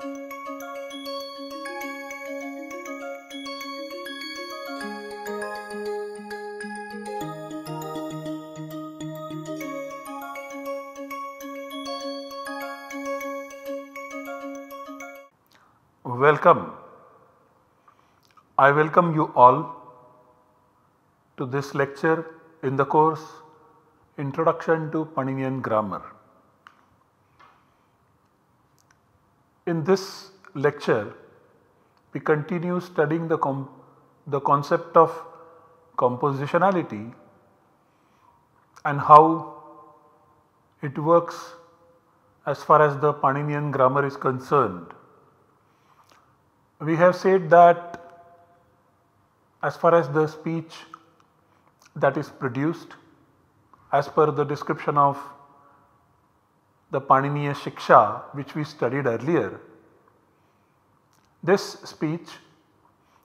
Welcome. I welcome you all to this lecture in the course Introduction to Paninian Grammar. In this lecture, we continue studying the, the concept of compositionality and how it works as far as the Paninian grammar is concerned. We have said that as far as the speech that is produced as per the description of the Paniniya Shiksha which we studied earlier. This speech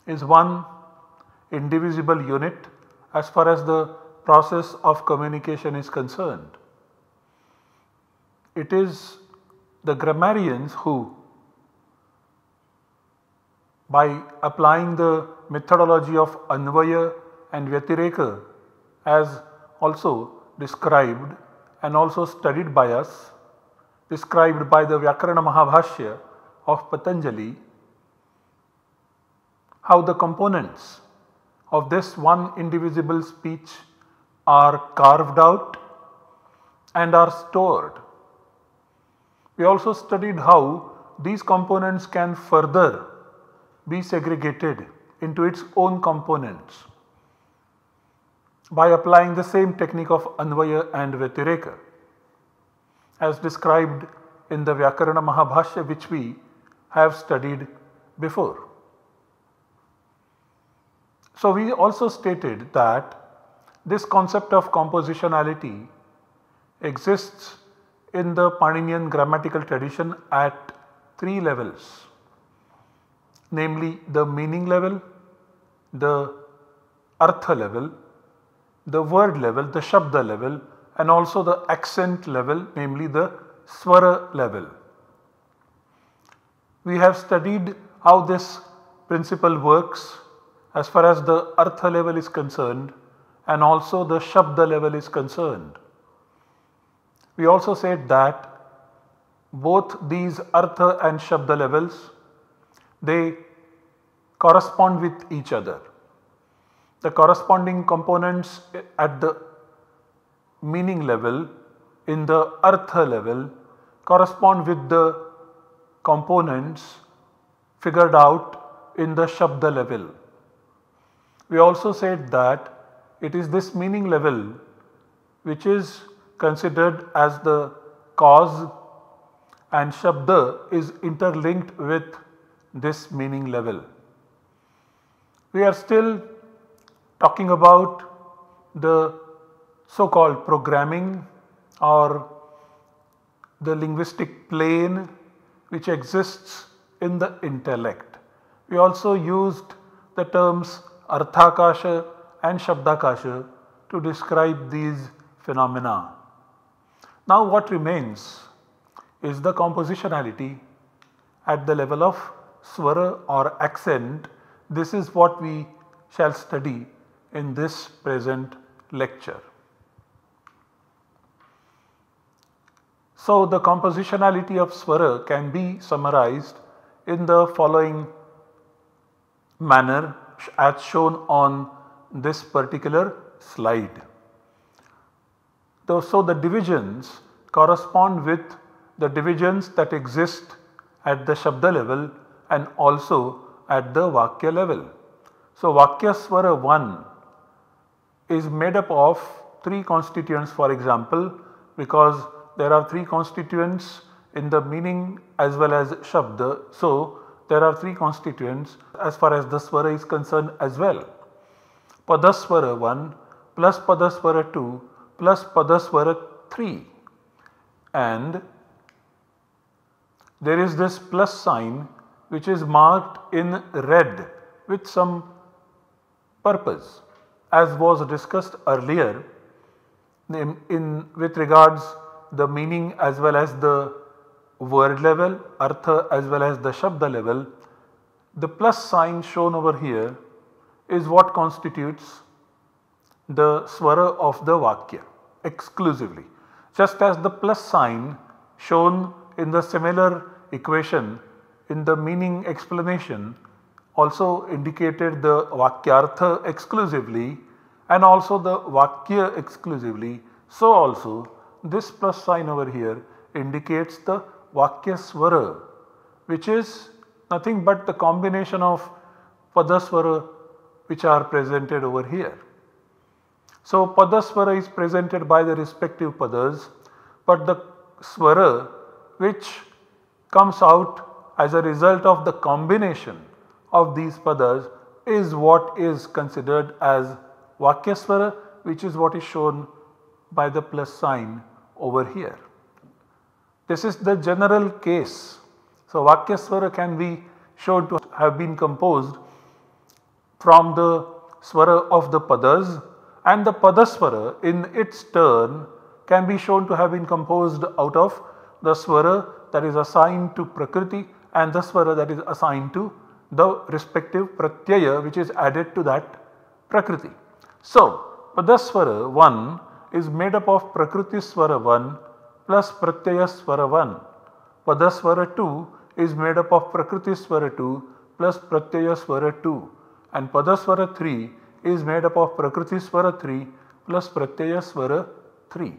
is one indivisible unit as far as the process of communication is concerned. It is the grammarians who by applying the methodology of Anvaya and Vyatireka as also described and also studied by us, described by the Vyakarana Mahabhashya of Patanjali, how the components of this one indivisible speech are carved out and are stored. We also studied how these components can further be segregated into its own components by applying the same technique of Anvaya and Vyatireka as described in the Vyakarana Mahabhashya which we have studied before. So, we also stated that this concept of compositionality exists in the Paninian grammatical tradition at three levels namely the meaning level, the artha level the word level, the shabda level and also the accent level namely the swara level. We have studied how this principle works as far as the artha level is concerned and also the shabda level is concerned. We also said that both these artha and shabda levels they correspond with each other the corresponding components at the meaning level in the artha level correspond with the components figured out in the shabda level. We also said that it is this meaning level which is considered as the cause and shabda is interlinked with this meaning level. We are still talking about the so called programming or the linguistic plane which exists in the intellect. We also used the terms Arthakasha and Shabdakasha to describe these phenomena. Now what remains is the compositionality at the level of swara or accent. This is what we shall study in this present lecture. So, the compositionality of swara can be summarized in the following manner as shown on this particular slide. So, the divisions correspond with the divisions that exist at the Shabda level and also at the Vakya level. So, Vakya Swara 1 is made up of 3 constituents for example because there are 3 constituents in the meaning as well as shabda. So, there are 3 constituents as far as the swara is concerned as well. Padaswara 1 plus Padaswara 2 plus Padaswara 3 and there is this plus sign which is marked in red with some purpose as was discussed earlier in, in with regards the meaning as well as the word level, artha as well as the shabda level, the plus sign shown over here is what constitutes the swara of the vakya exclusively. Just as the plus sign shown in the similar equation in the meaning explanation also indicated the vakyartha exclusively and also the vakya exclusively. So also this plus sign over here indicates the vakya swara which is nothing but the combination of padaswara which are presented over here. So padaswara is presented by the respective padas but the swara which comes out as a result of the combination of these padas is what is considered as Vakyaswara which is what is shown by the plus sign over here. This is the general case. So Vakyaswara can be shown to have been composed from the swara of the padas and the padaswara in its turn can be shown to have been composed out of the swara that is assigned to prakriti and the swara that is assigned to the respective pratyaya which is added to that prakriti. So, Padaswara 1 is made up of Prakriti Swara 1 plus Pratyaya Swara 1. Padaswara 2 is made up of Prakriti Swara 2 plus Pratyaya Swara 2 and Padaswara 3 is made up of Prakriti Swara 3 plus Pratyaya Swara 3.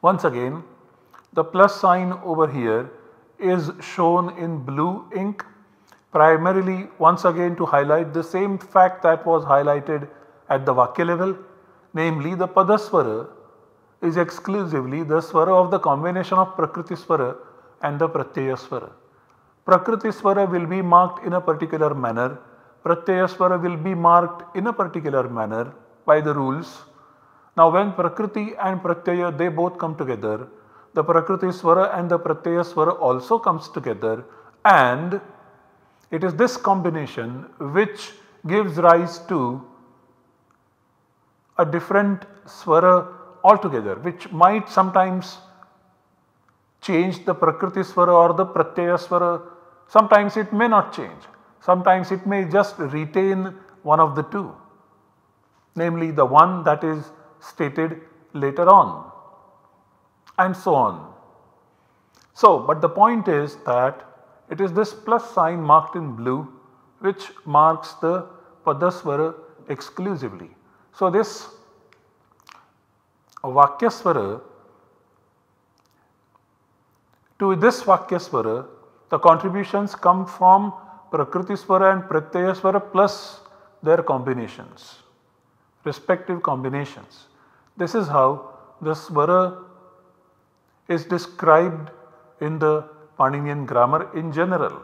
Once again the plus sign over here is shown in blue ink primarily once again to highlight the same fact that was highlighted at the Vakya level namely the Padaswara is exclusively the swara of the combination of Prakriti Swara and the Pratyaya Swara. Prakriti Swara will be marked in a particular manner, Pratyaya Swara will be marked in a particular manner by the rules. Now when Prakriti and Pratyaya they both come together, the Prakriti Swara and the Pratyaya Swara also comes together and it is this combination which gives rise to a different swara altogether which might sometimes change the prakriti swara or the pratyaya swara. Sometimes it may not change. Sometimes it may just retain one of the two namely the one that is stated later on and so on. So, but the point is that it is this plus sign marked in blue which marks the padaswara exclusively. So, this Vakyaswara to this Vakyaswara the contributions come from Prakritisvara and Pratyayaswara plus their combinations respective combinations. This is how the swara is described in the Paninian grammar in general.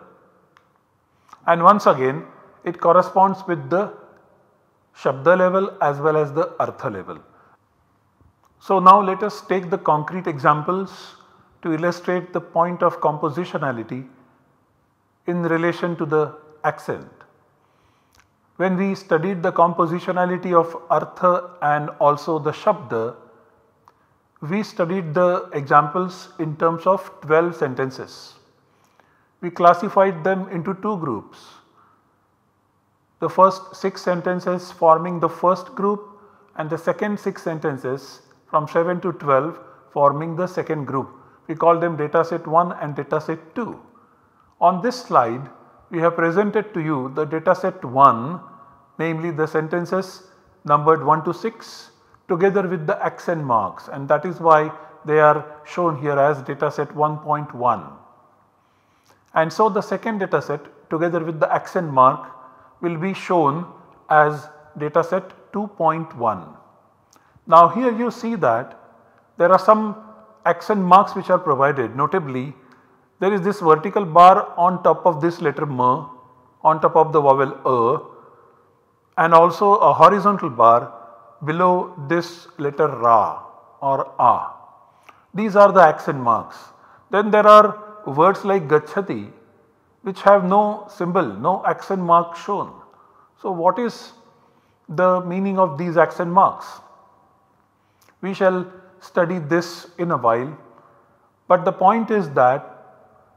And once again it corresponds with the Shabda level as well as the Artha level. So now let us take the concrete examples to illustrate the point of compositionality in relation to the accent. When we studied the compositionality of Artha and also the Shabda, we studied the examples in terms of 12 sentences. We classified them into two groups the first 6 sentences forming the first group and the second 6 sentences from 7 to 12 forming the second group. We call them dataset 1 and dataset 2. On this slide we have presented to you the dataset 1 namely the sentences numbered 1 to 6 together with the accent marks and that is why they are shown here as dataset 1.1. And so the second dataset together with the accent mark will be shown as dataset 2.1. Now here you see that there are some accent marks which are provided notably there is this vertical bar on top of this letter m on top of the vowel a and also a horizontal bar below this letter ra or a. These are the accent marks. Then there are words like gachati which have no symbol, no accent mark shown. So, what is the meaning of these accent marks? We shall study this in a while. But the point is that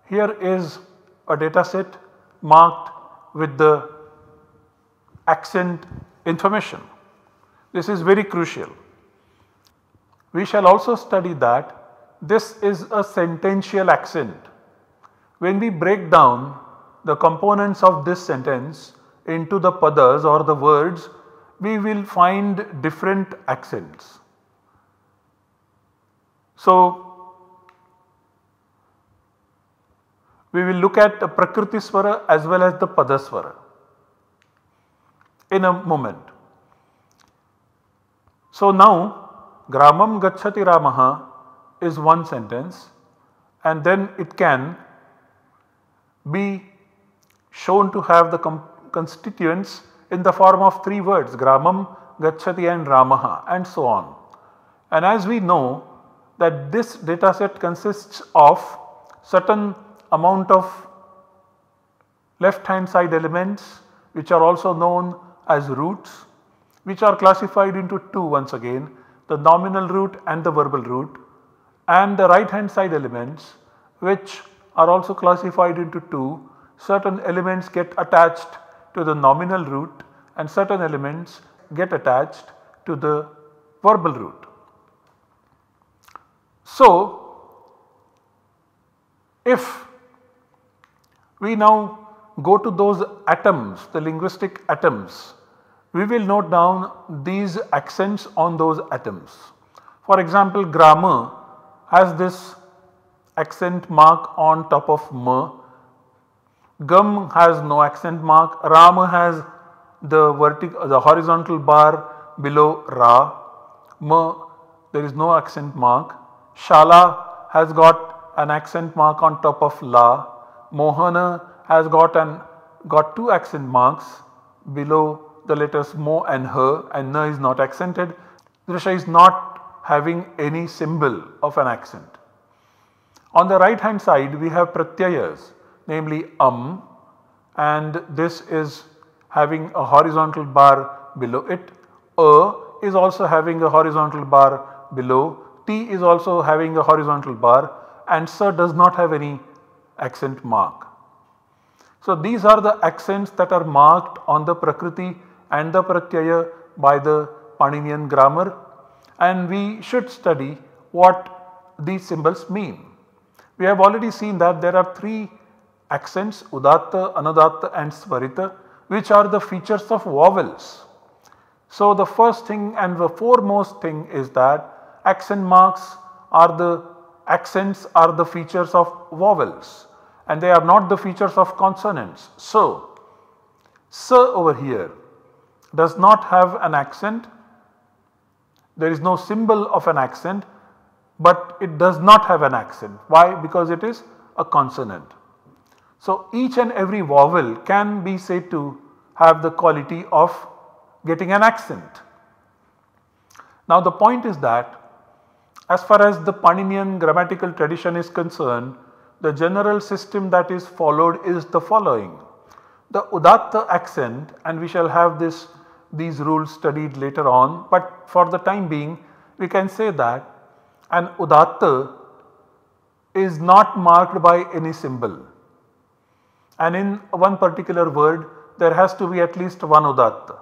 here is a data set marked with the accent information. This is very crucial. We shall also study that this is a sentential accent. When we break down the components of this sentence into the padas or the words, we will find different accents. So, we will look at the Prakriti Swara as well as the Padaswara in a moment. So now Gramam Gachati Ramaha is one sentence and then it can be shown to have the constituents in the form of three words Gramam, Gachati and Ramaha and so on. And as we know that this data set consists of certain amount of left hand side elements which are also known as roots which are classified into two once again the nominal root and the verbal root and the right hand side elements which are also classified into two certain elements get attached to the nominal root and certain elements get attached to the verbal root. So, if we now go to those atoms, the linguistic atoms, we will note down these accents on those atoms. For example, grama has this accent mark on top of ma, gam has no accent mark, ram has the vertical the horizontal bar below ra, ma there is no accent mark, shala has got an accent mark on top of la, Mohana has got an got two accent marks below the letters mo and her and na is not accented. Drisha is not having any symbol of an accent. On the right hand side we have pratyayas namely um and this is having a horizontal bar below it. A is also having a horizontal bar below. Is also having a horizontal bar and sa does not have any accent mark. So, these are the accents that are marked on the Prakriti and the Pratyaya by the Paninian grammar and we should study what these symbols mean. We have already seen that there are three accents Udatta, Anudatta and Svarita which are the features of vowels. So, the first thing and the foremost thing is that accent marks are the accents are the features of vowels and they are not the features of consonants. So, s over here does not have an accent, there is no symbol of an accent but it does not have an accent. Why? Because it is a consonant. So, each and every vowel can be said to have the quality of getting an accent. Now, the point is that as far as the Paninian grammatical tradition is concerned, the general system that is followed is the following. The Udatta accent and we shall have this these rules studied later on, but for the time being we can say that an Udatta is not marked by any symbol and in one particular word there has to be at least one Udatta.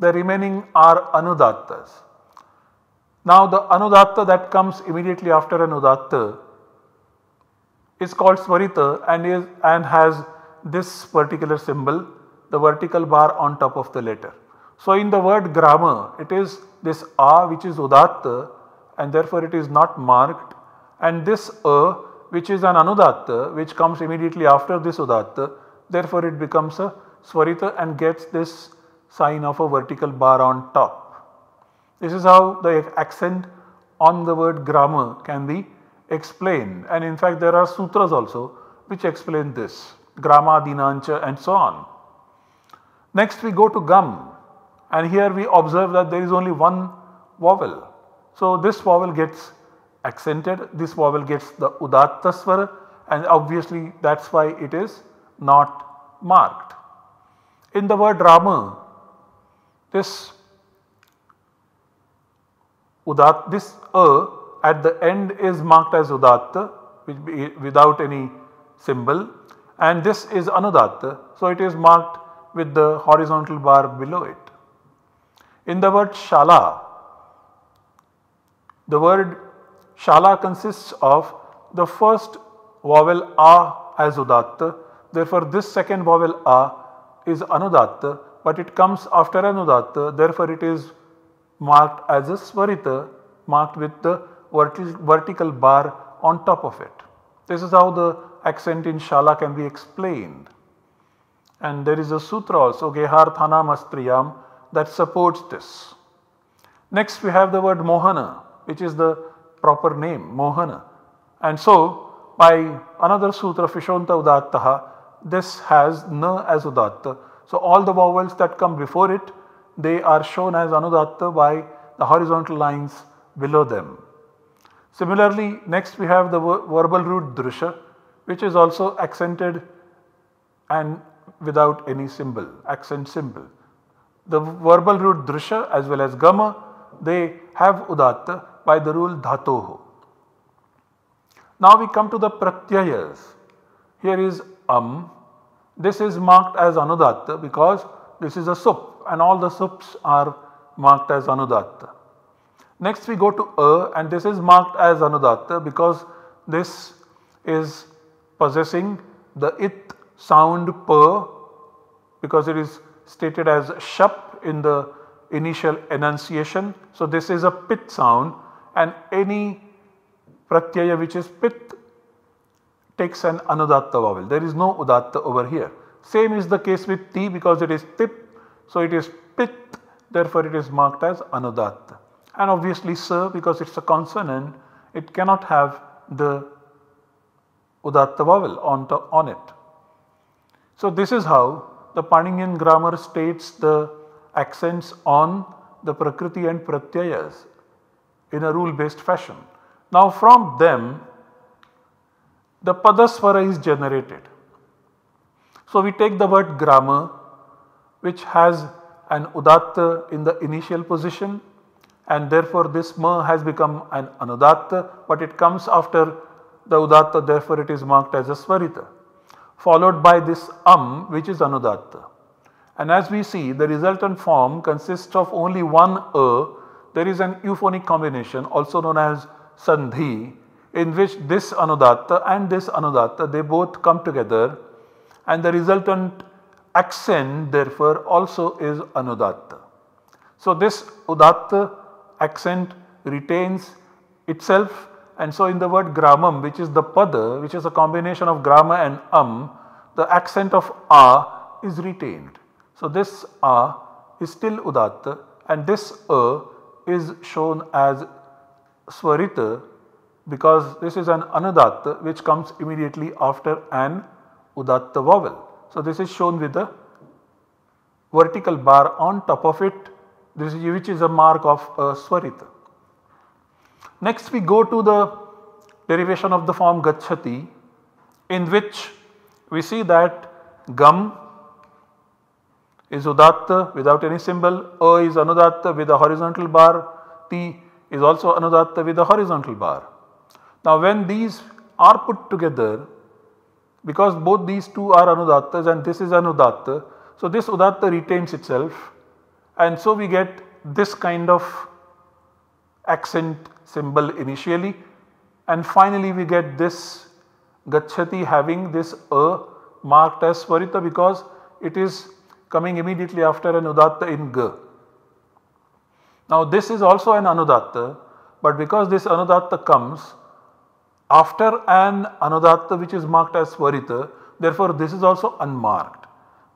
The remaining are Anudattas. Now the Anudatta that comes immediately after an Udatta is called Svarita and is and has this particular symbol the vertical bar on top of the letter. So in the word grama it is this A which is Udatta and therefore it is not marked and this A which is an Anudatta which comes immediately after this Udatta therefore it becomes a Svarita and gets this sign of a vertical bar on top. This is how the accent on the word grama can be explained and in fact there are sutras also which explain this grama dinancha and so on. Next we go to gam and here we observe that there is only one vowel. So this vowel gets accented, this vowel gets the udatta swara and obviously that is why it is not marked. In the word Rama, this udat, this a at the end is marked as udatta without any symbol and this is anudatta. So, it is marked with the horizontal bar below it. In the word shala, the word shala consists of the first vowel a as udatta. Therefore, this second vowel a is anudatta but it comes after anudatta therefore it is marked as a swarita marked with the vertical bar on top of it. This is how the accent in Shala can be explained. And there is a sutra also Gehar Thana Mastriyam that supports this. Next we have the word Mohana which is the proper name Mohana. And so by another sutra Phishonta Udattaha this has Na as Udatta. So all the vowels that come before it they are shown as Anudatta by the horizontal lines below them. Similarly next we have the verbal root Drisha which is also accented and without any symbol, accent symbol. The verbal root drisha as well as gama, they have udatta by the rule dhatoho. Now we come to the pratyayas. Here is am. This is marked as anudatta because this is a sup and all the sups are marked as anudatta. Next we go to a and this is marked as anudatta because this is possessing the it sound per because it is stated as shap in the initial enunciation. So, this is a pit sound and any pratyaya which is pit takes an anudatta vowel. There is no udatta over here. Same is the case with ti because it is tip. So, it is pit therefore, it is marked as anudatta and obviously sa because it is a consonant it cannot have the udatta vowel on, to, on it. So, this is how the Paninian grama states the accents on the Prakriti and Pratyayas in a rule based fashion. Now from them the padasvara is generated. So we take the word grammar which has an udatta in the initial position and therefore this ma has become an anudatta but it comes after the udatta therefore it is marked as a swarita followed by this am which is anudatta. And as we see the resultant form consists of only one a there is an euphonic combination also known as sandhi in which this anudatta and this anudatta they both come together and the resultant accent therefore also is anudatta. So this udatta accent retains itself and so in the word gramam which is the pada which is a combination of grama and am the accent of a is retained. So this a is still udatta and this a is shown as swarita because this is an anudatta which comes immediately after an udatta vowel. So this is shown with a vertical bar on top of it this is which is a mark of uh, a swarita. Next we go to the derivation of the form gachati in which we see that gam is udatta without any symbol, a is anudatta with a horizontal bar, t is also anudatta with a horizontal bar. Now when these are put together because both these two are anudattas and this is anudatta. So this udatta retains itself and so we get this kind of accent symbol initially and finally we get this gachati having this a marked as swarita because it is coming immediately after an udatta in g. Now this is also an anudatta but because this anudatta comes after an anudatta which is marked as swarita therefore this is also unmarked.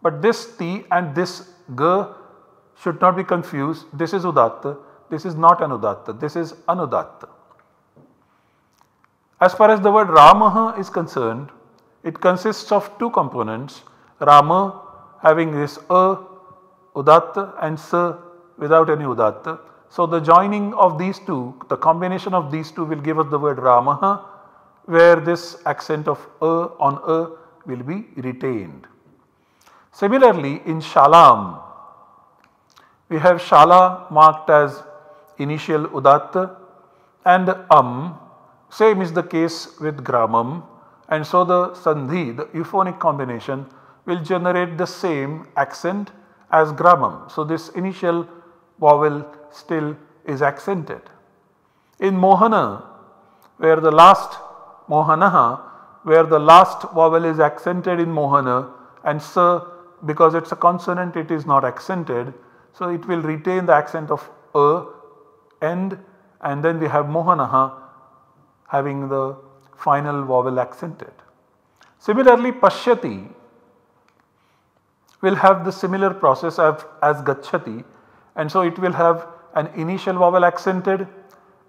But this ti and this g should not be confused this is udatta this is not anudatta, this is anudatta. As far as the word Ramaha is concerned, it consists of two components, Rama having this a udatta and sa without any udatta. So the joining of these two, the combination of these two will give us the word Ramaha where this accent of a on a will be retained. Similarly in Shalam, we have Shala marked as initial udatta and am Same is the case with gramam and so the sandhi, the euphonic combination will generate the same accent as gramam. So this initial vowel still is accented. In mohana where the last mohanaha where the last vowel is accented in mohana and sa because it is a consonant it is not accented. So it will retain the accent of a end and then we have mohanaha having the final vowel accented. Similarly pashyati will have the similar process as, as gachati and so it will have an initial vowel accented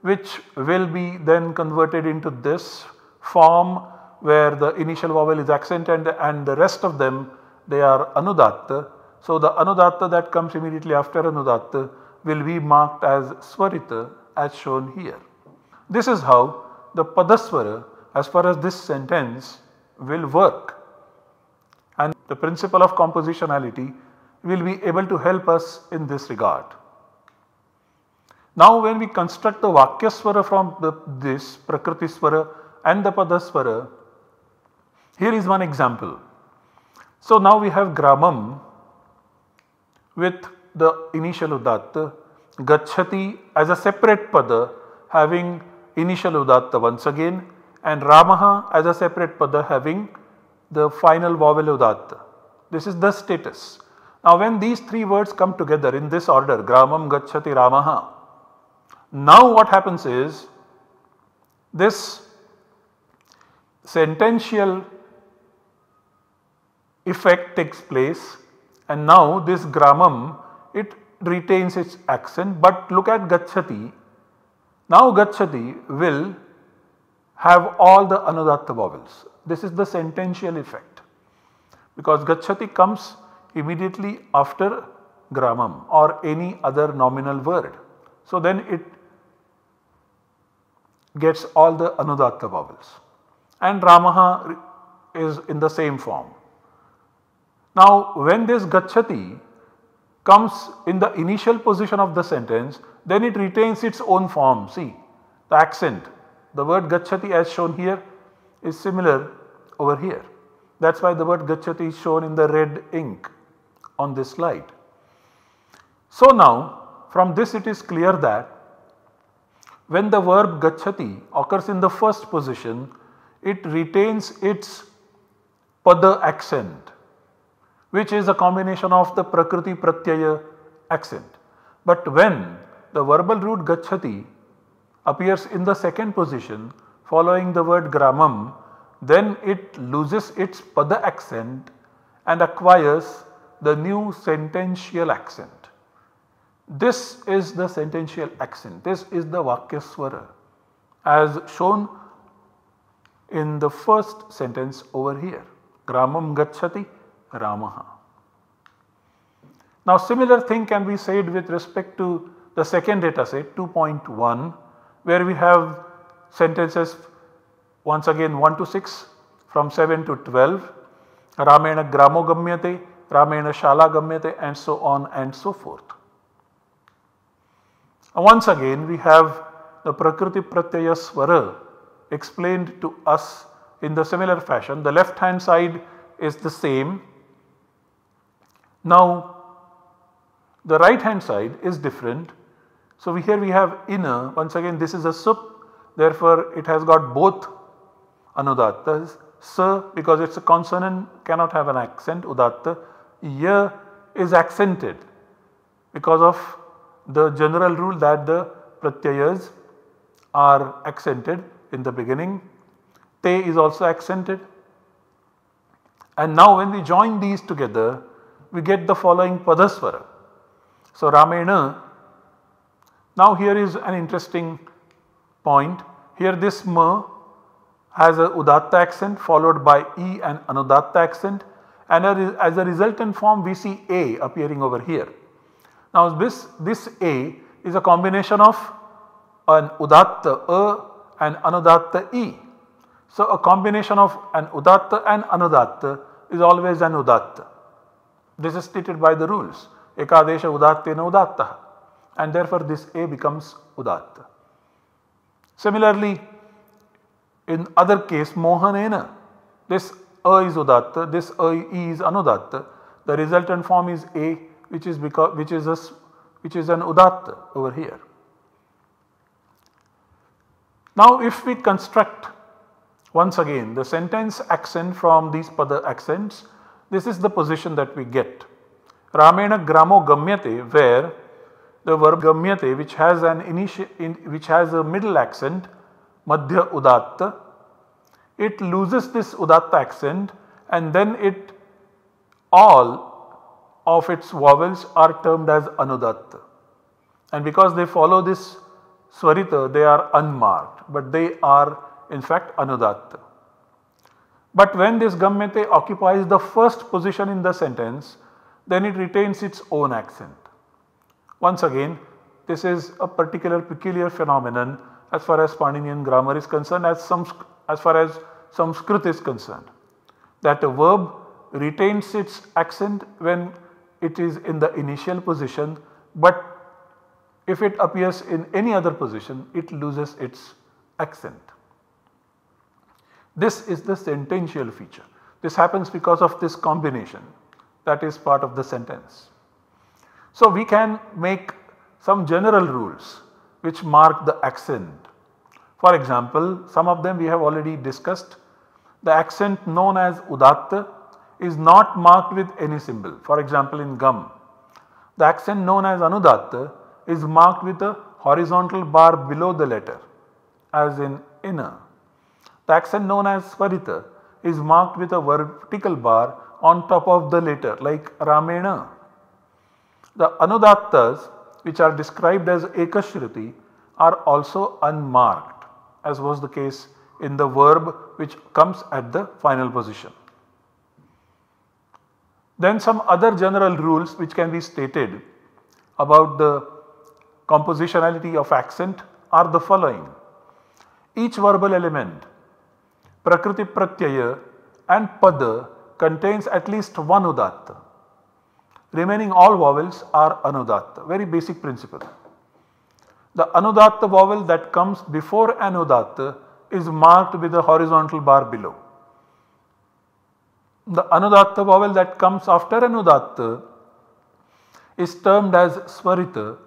which will be then converted into this form where the initial vowel is accented and the rest of them they are anudatta. So the anudatta that comes immediately after anudatta will be marked as swarita as shown here. This is how the padaswara as far as this sentence will work and the principle of compositionality will be able to help us in this regard. Now when we construct the Vakyaswara from the, this Prakritiswara and the Padaswara, here is one example. So now we have Gramam with the initial Udatta, Gachati as a separate Pada having initial Udatta once again and Ramaha as a separate Pada having the final vowel Udatta. This is the status. Now when these three words come together in this order Gramam Gachati Ramaha, now what happens is this sentential effect takes place and now this Gramam it retains its accent but look at Gachati. Now Gachati will have all the Anudatta vowels. This is the sentential effect because Gachati comes immediately after Gramam or any other nominal word. So then it gets all the Anudatta vowels and Ramaha is in the same form. Now when this Gachati comes in the initial position of the sentence then it retains its own form see the accent the word Gachati as shown here is similar over here. That is why the word Gachati is shown in the red ink on this slide. So now from this it is clear that when the verb Gachati occurs in the first position it retains its pada accent which is a combination of the Prakriti Pratyaya accent. But when the verbal root Gachati appears in the second position following the word Gramam then it loses its pada accent and acquires the new sentential accent. This is the sentential accent, this is the Vakyaswara as shown in the first sentence over here, Gramam Gachati Ramaha. Now similar thing can be said with respect to the second data set 2.1 where we have sentences once again 1 to 6 from 7 to 12 Ramena gramo gamyate, Ramena shala gamyate and so on and so forth. Once again we have the Prakriti Pratyaya Swara explained to us in the similar fashion. The left hand side is the same. Now the right hand side is different. So we here we have inner once again this is a sup therefore it has got both anudattas. Sa because it is a consonant cannot have an accent udatta. Ya is accented because of the general rule that the pratyayas are accented in the beginning. Te is also accented and now when we join these together we get the following padaswara. So Ramena now here is an interesting point here this ma has a udatta accent followed by e and anudatta accent and as a resultant form we see a appearing over here. Now this, this A is a combination of an udatta A and anudatta E. So a combination of an udatta and anudatta is always an udatta. This is stated by the rules ekadesha udattena udatta and therefore this A becomes udatta. Similarly In other case mohanena, this a is udatta, this a is anudatta, the resultant form is a which is because which is a which is an udatta over here. Now if we construct once again the sentence accent from these pada accents, this is the position that we get. Ramena gramo gamyate where the verb gamyate which has an initial in, which has a middle accent madhya udatta it loses this udatta accent and then it all of its vowels are termed as anudatta and because they follow this swarita they are unmarked but they are in fact anudatta. But when this gamyate occupies the first position in the sentence then it retains its own accent. Once again this is a particular peculiar phenomenon as far as Paninian grammar is concerned as, some, as far as Sanskrit is concerned that a verb retains its accent when it is in the initial position but if it appears in any other position it loses its accent. This is the sentential feature. This happens because of this combination that is part of the sentence. So we can make some general rules which mark the accent. For example, some of them we have already discussed. The accent known as udatta is not marked with any symbol. For example, in gam, the accent known as anudatta is marked with a horizontal bar below the letter as in inner. The accent known as swarita is marked with a vertical bar on top of the letter like ramena. The anudattas which are described as ekashruti are also unmarked as was the case in the verb which comes at the final position. Then some other general rules which can be stated about the compositionality of accent are the following. Each verbal element, prakriti pratyaya and pada contains at least one udatta. Remaining all vowels are anudatta, very basic principle. The anudatta vowel that comes before anudatta is marked with a horizontal bar below. The anudatta vowel that comes after anudatta is termed as swarita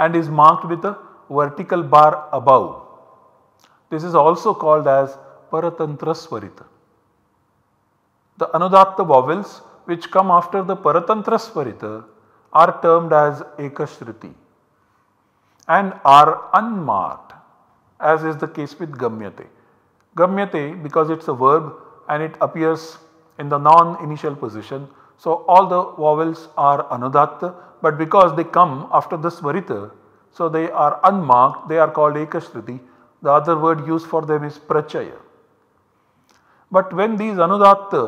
and is marked with a vertical bar above. This is also called as paratantra swarita. The anudatta vowels which come after the paratantra swarita are termed as ekashruti and are unmarked as is the case with gamyate. Gamyate because it is a verb and it appears in the non-initial position. So, all the vowels are anudatta but because they come after the swarita so they are unmarked they are called ekashruti. The other word used for them is prachaya. But when these anudatta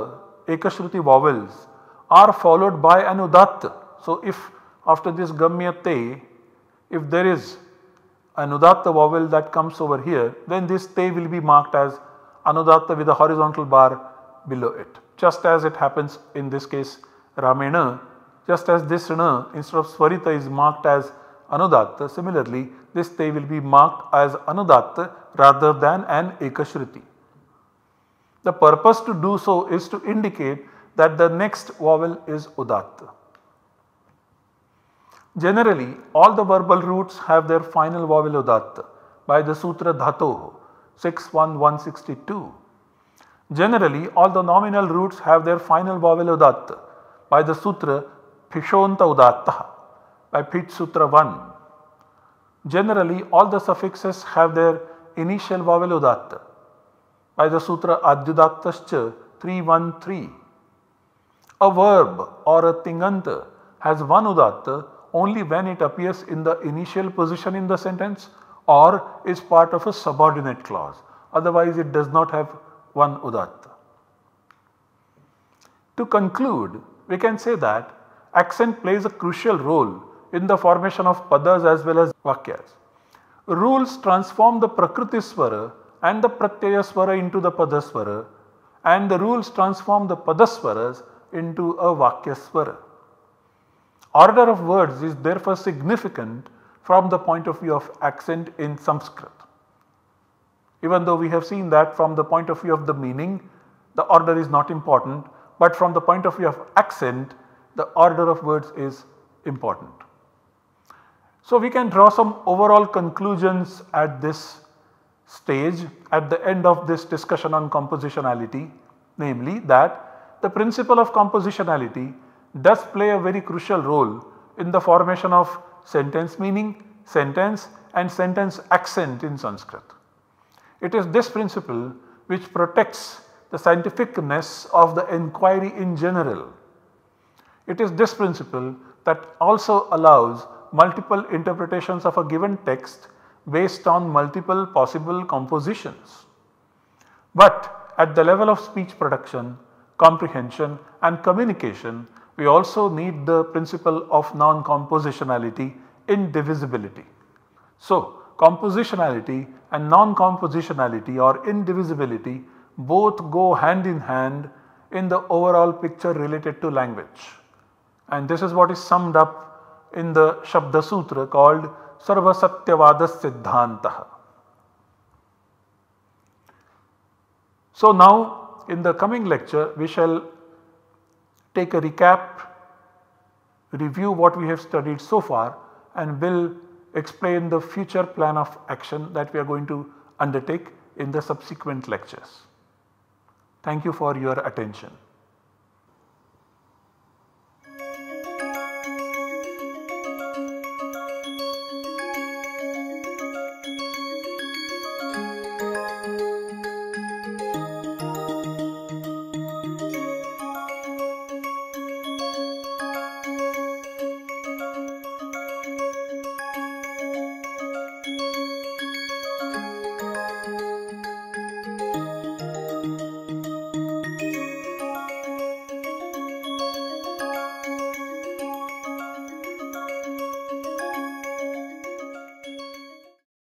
ekashruti vowels are followed by anudatta. So, if after this gamyate if there is anudatta vowel that comes over here then this te will be marked as anudatta with a horizontal bar below it just as it happens in this case ramena just as this instead of swarita is marked as anudatta similarly this te will be marked as anudatta rather than an ekashruti. The purpose to do so is to indicate that the next vowel is udatta. Generally, all the verbal roots have their final vowel udatta by the Sutra Dhatoh 61162. Generally, all the nominal roots have their final vowel udatta by the Sutra Phishonta Udatta by Phit Sutra 1. Generally, all the suffixes have their initial vowel udatta by the Sutra Adyudattascha 313. A verb or a tinganta has one udatta only when it appears in the initial position in the sentence or is part of a subordinate clause otherwise it does not have one udatta. To conclude we can say that accent plays a crucial role in the formation of padas as well as vakyas. Rules transform the prakriti swara and the pratyaya swara into the padaswara and the rules transform the padaswaras into a vakya swara. Order of words is therefore significant from the point of view of accent in Sanskrit. Even though we have seen that from the point of view of the meaning, the order is not important, but from the point of view of accent, the order of words is important. So, we can draw some overall conclusions at this stage at the end of this discussion on compositionality namely that the principle of compositionality does play a very crucial role in the formation of sentence meaning, sentence and sentence accent in Sanskrit. It is this principle which protects the scientificness of the inquiry in general. It is this principle that also allows multiple interpretations of a given text based on multiple possible compositions. But at the level of speech production, comprehension and communication, we also need the principle of non-compositionality indivisibility. So, compositionality and non-compositionality or indivisibility both go hand in hand in the overall picture related to language. And this is what is summed up in the Shabda Sutra called Sarva Siddhanta. So now in the coming lecture we shall take a recap, review what we have studied so far and will explain the future plan of action that we are going to undertake in the subsequent lectures. Thank you for your attention.